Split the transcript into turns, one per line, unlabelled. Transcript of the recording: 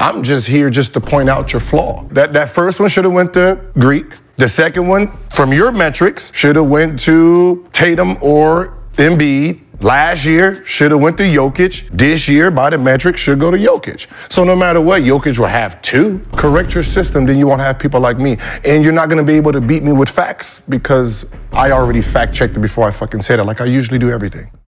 I'm just here just to point out your flaw. That that first one should have went to Greek. The second one, from your metrics, should have went to Tatum or Embiid. Last year should have went to Jokic. This year, by the metrics, should go to Jokic. So no matter what, Jokic will have two. Correct your system, then you won't have people like me. And you're not gonna be able to beat me with facts because I already fact checked it before I fucking said it, like I usually do everything.